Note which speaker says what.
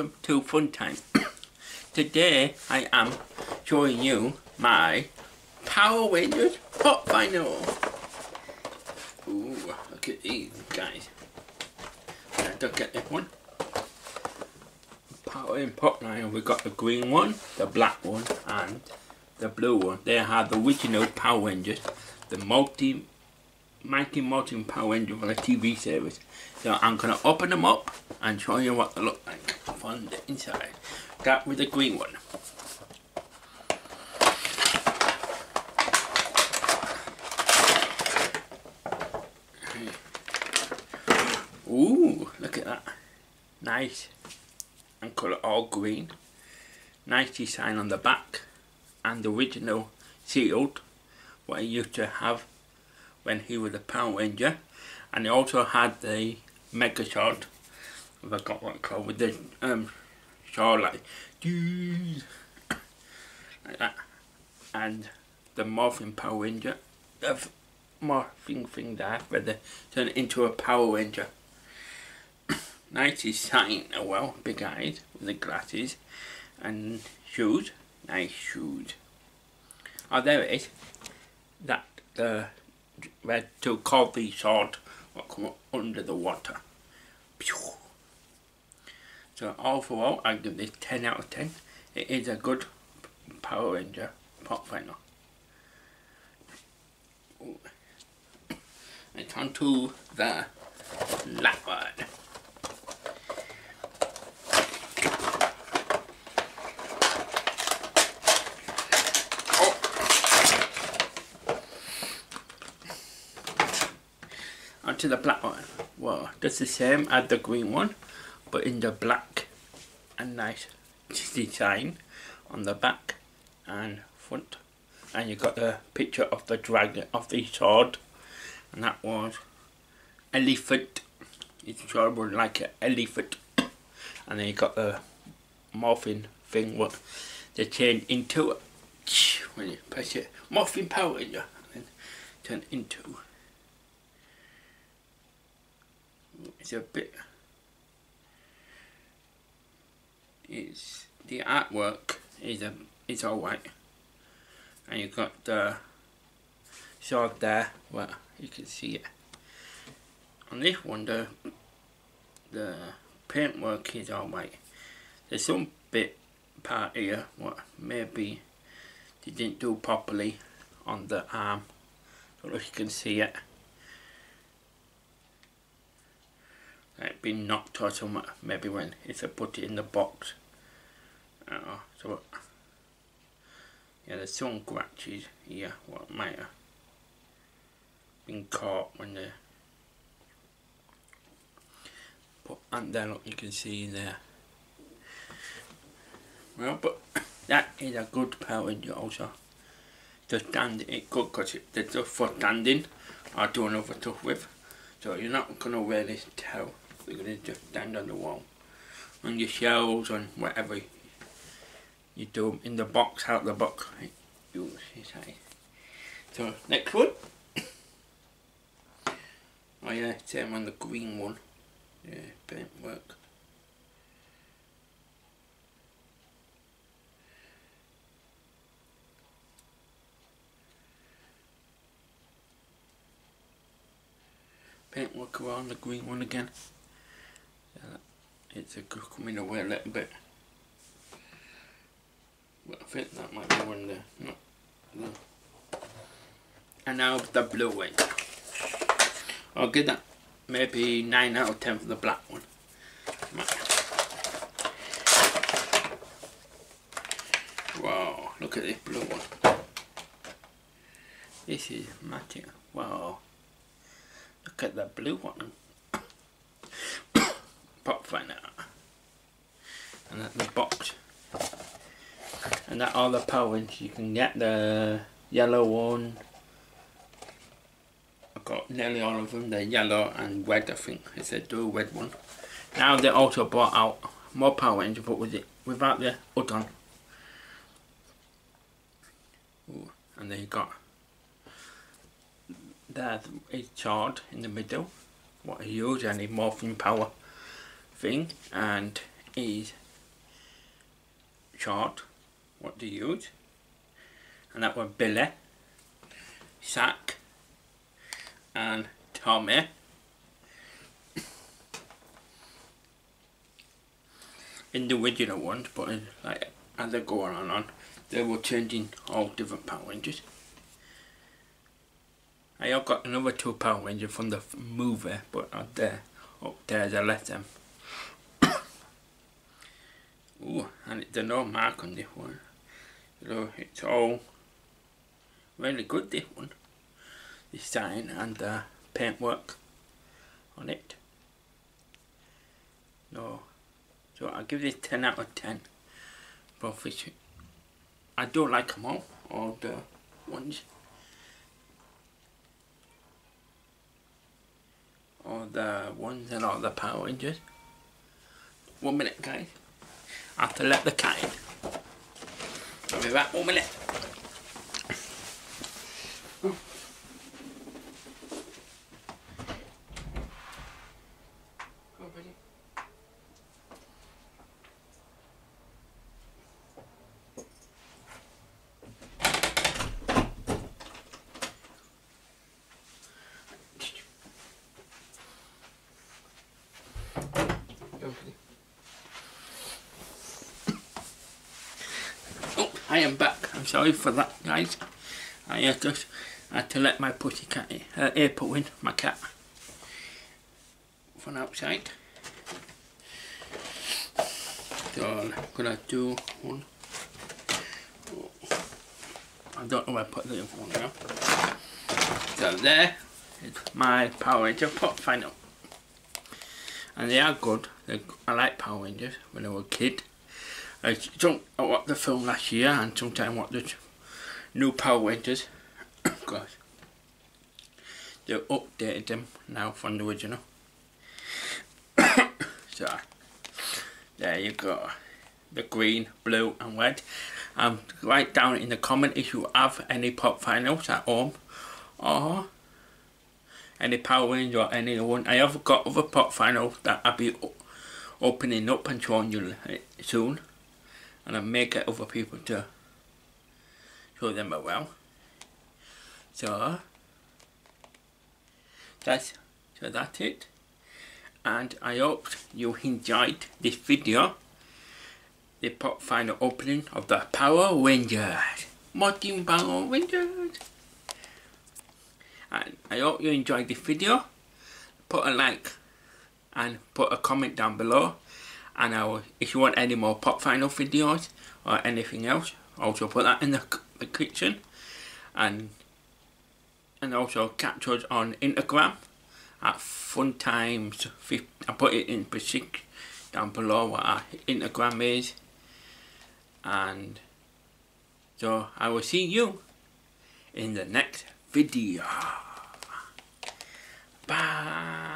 Speaker 1: welcome to Fun Time. Today I am showing you my Power Rangers Pop Vinyl. Ooh, look at these guys. I don't get this one. Power and Pop Vinyl, we got the green one, the black one, and the blue one. They have the original Power Rangers, the multi Morphin Power Rangers for the TV series. So I'm gonna open them up and show you what they look like from the inside. Start with the green one. Ooh, look at that. Nice. And colour all green. Nice design on the back. And the original sealed. What I used to have when he was a Power Ranger. And he also had the Megazord. If I got one called with the um shawl like like that. And the Morphin Power Ranger. The morphing thing there where they turn it into a Power Ranger. nice design as well, big eyes with the glasses and shoes, nice shoes. Oh there it is. That the red to the sword will come under the water. So overall I give this 10 out of 10. It is a good Power Ranger pop vinyl. It's on to the last one. Onto the black one. Well, that's the same as the green one, but in the black and nice design on the back and front. And you got the picture of the dragon of the sword, and that was elephant. It's was like an elephant, and then you got the morphing thing. What they change into it. when you press it, morphing power in you, and then turn into. It's a bit. It's the artwork is um, a is alright, and you've got the sword there. Well, you can see it. On this one, the the paintwork is alright. There's some bit part here what maybe they didn't do properly on the arm. So you can see it. Like been knocked or something maybe when it's a put it in the box. Uh, so yeah there's some scratches here what might have been caught when the but and then look you can see there. Well but that is a good engine also. To stand it good because it's just for standing. Or doing other stuff with. So you're not going to really tell we're going to just stand on the wall. On your shelves, on whatever you do in the box, out the box. You say. So next one. oh yeah, same on the green one. Yeah, paint work. paint work around the green one again it's a coming away a little bit. But I think that might be one there. No, no. And now the blue one. I'll give that maybe 9 out of 10 for the black one. Wow, look at this blue one. This is magic. Wow. Look at the blue one pop finder and that's the box. And that all the powers you can get the yellow one. I've got nearly all of them they're yellow and red I think. It's a dual red one. Now they also brought out more Power Rangers but with it without the hood on. Ooh, and then you got there's a in the middle. What a huge any morphing power thing and is chart what to use. And that were Billy, Zack, and Tommy. Individual ones, but like as they go on on, they were changing all different Power Rangers. I have got another two Power Rangers from the movie, but not there. Up there, I left them. Ooh, and there's no mark on this one. So it's all really good this one. The sign and the paintwork on it. No. So I'll give this 10 out of 10. Both which I don't like them all, all the ones. All the ones and all the Power Rangers. One minute guys. I have to let the cat in. I'll be back one minute. I am back. I'm sorry for that, guys. I uh, just had to let my pussy cat uh, April in, my cat, from outside. So I'm gonna do one. I don't know where I put the other one now. So there is my Power Ranger Pop Vinyl. And they are good. They're, I like Power Rangers when I was a kid. I don't I watched the film last year and sometimes watch the new Power Rangers because they updated them now from the original. so there you go. The green, blue and red. Um, write down in the comment if you have any pop vinyls at home or any Power Rangers or any one. I have got other pop vinyls that I'll be opening up and showing you soon and I make it other people to show them well. So that's so that's it. And I hope you enjoyed this video. The pop vinyl opening of the Power Rangers. Morphin Power Rangers. And I hope you enjoyed this video. Put a like and put a comment down below and I'll, if you want any more pop vinyl videos or anything else also put that in the, the kitchen. And and also catch us on Instagram at fun times I put it in specific down below what our Instagram is. And so I will see you in the next video. Bye